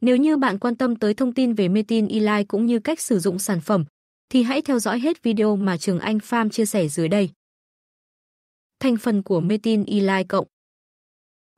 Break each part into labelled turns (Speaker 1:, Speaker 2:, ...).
Speaker 1: Nếu như bạn quan tâm tới thông tin về Metin Eli cũng như cách sử dụng sản phẩm, thì hãy theo dõi hết video mà Trường Anh Farm chia sẻ dưới đây. Thành phần của Metin Eli cộng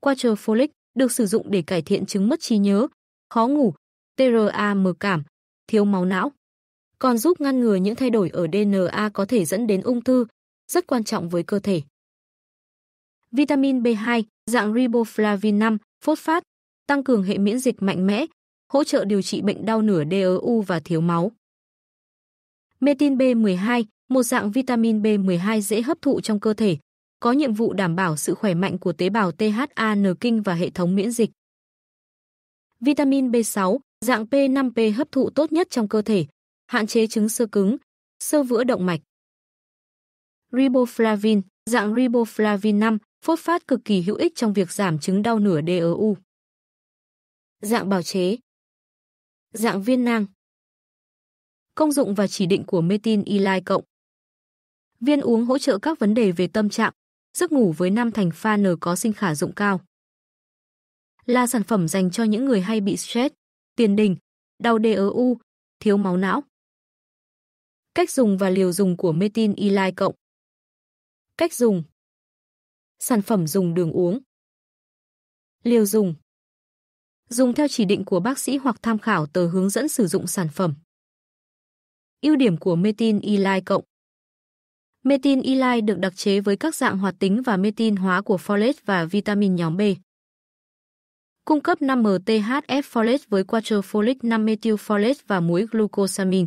Speaker 1: Quaterfolic được sử dụng để cải thiện chứng mất trí nhớ, khó ngủ, TRAM cảm, thiếu máu não. Còn giúp ngăn ngừa những thay đổi ở DNA có thể dẫn đến ung thư, rất quan trọng với cơ thể. Vitamin B2, dạng riboflavin 5, phốt phát, tăng cường hệ miễn dịch mạnh mẽ, hỗ trợ điều trị bệnh đau nửa DEU và thiếu máu. Metin B12, một dạng vitamin B12 dễ hấp thụ trong cơ thể, có nhiệm vụ đảm bảo sự khỏe mạnh của tế bào THAN kinh và hệ thống miễn dịch. Vitamin B6, dạng P5P hấp thụ tốt nhất trong cơ thể, hạn chế chứng sơ cứng, sơ vữa động mạch. Riboflavin, dạng riboflavin 5, phốt phát cực kỳ hữu ích trong việc giảm chứng đau nửa DEU. Dạng bào chế. Dạng viên nang. Công dụng và chỉ định của Metin Eli cộng. Viên uống hỗ trợ các vấn đề về tâm trạng, giấc ngủ với nam thành pha N có sinh khả dụng cao. Là sản phẩm dành cho những người hay bị stress, tiền đình, đau DRU, thiếu máu não. Cách dùng và liều dùng của Metin Eli cộng. Cách dùng. Sản phẩm dùng đường uống. Liều dùng. Dùng theo chỉ định của bác sĩ hoặc tham khảo tờ hướng dẫn sử dụng sản phẩm. Ưu điểm của Metin Eli cộng Metin Eli được đặc chế với các dạng hoạt tính và metin hóa của folate và vitamin nhóm B. Cung cấp 5-MTHF folate với quaterfolic 5-methylfolate và muối glucosamine.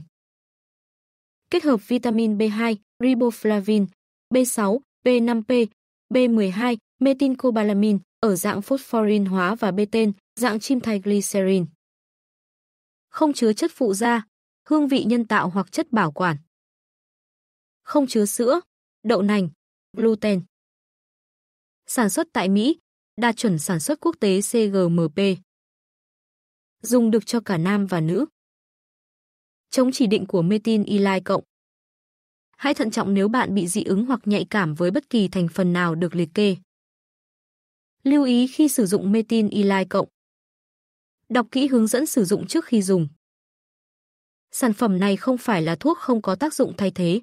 Speaker 1: Kết hợp vitamin B2, riboflavin, B6, B5P, B12, methylcobalamin ở dạng phosphorin hóa và beten, dạng chim thay glycerin. Không chứa chất phụ gia, hương vị nhân tạo hoặc chất bảo quản. Không chứa sữa, đậu nành, gluten. Sản xuất tại Mỹ, đạt chuẩn sản xuất quốc tế CGMP. Dùng được cho cả nam và nữ. Chống chỉ định của metin Eli cộng. Hãy thận trọng nếu bạn bị dị ứng hoặc nhạy cảm với bất kỳ thành phần nào được liệt kê. Lưu ý khi sử dụng metin Eli cộng. Đọc kỹ hướng dẫn sử dụng trước khi dùng. Sản phẩm này không phải là thuốc không có tác dụng thay thế.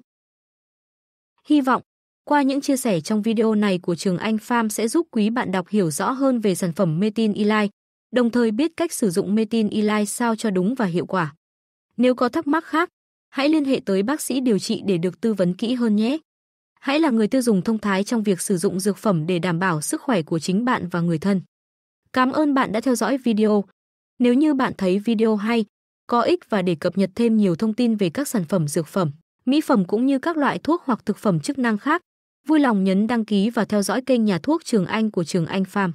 Speaker 1: Hy vọng, qua những chia sẻ trong video này của Trường Anh Farm sẽ giúp quý bạn đọc hiểu rõ hơn về sản phẩm Metin Eli, đồng thời biết cách sử dụng Metin Eli sao cho đúng và hiệu quả. Nếu có thắc mắc khác, hãy liên hệ tới bác sĩ điều trị để được tư vấn kỹ hơn nhé. Hãy là người tiêu dùng thông thái trong việc sử dụng dược phẩm để đảm bảo sức khỏe của chính bạn và người thân. Cảm ơn bạn đã theo dõi video. Nếu như bạn thấy video hay, có ích và để cập nhật thêm nhiều thông tin về các sản phẩm dược phẩm, mỹ phẩm cũng như các loại thuốc hoặc thực phẩm chức năng khác, vui lòng nhấn đăng ký và theo dõi kênh nhà thuốc Trường Anh của Trường Anh Farm.